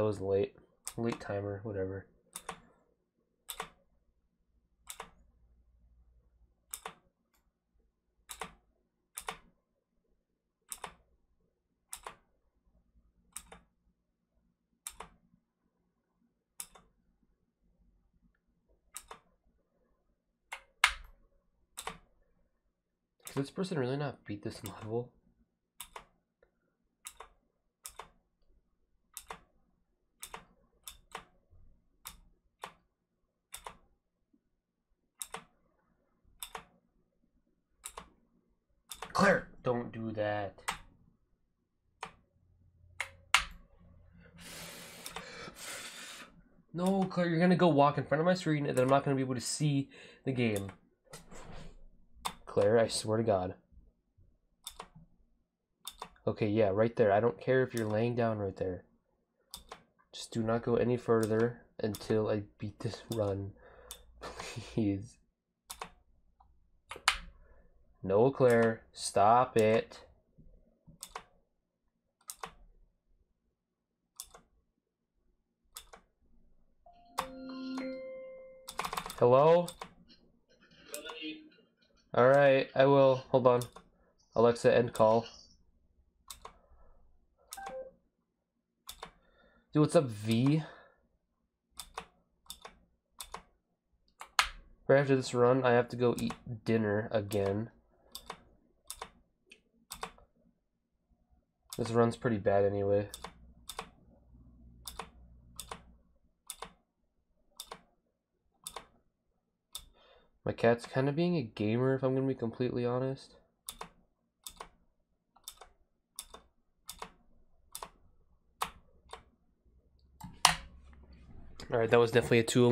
that was late. Late timer, whatever. Could this person really not beat this level? Claire, don't do that. No, Claire, you're gonna go walk in front of my screen and then I'm not gonna be able to see the game. Claire, I swear to God. Okay, yeah, right there. I don't care if you're laying down right there. Just do not go any further until I beat this run. Please. No, Claire. Stop it. Hello? Alright, I will. Hold on. Alexa, end call. Dude, what's up, V? Right after this run, I have to go eat dinner again. This run's pretty bad anyway. My cat's kind of being a gamer, if I'm going to be completely honest. Alright, that was definitely a tool.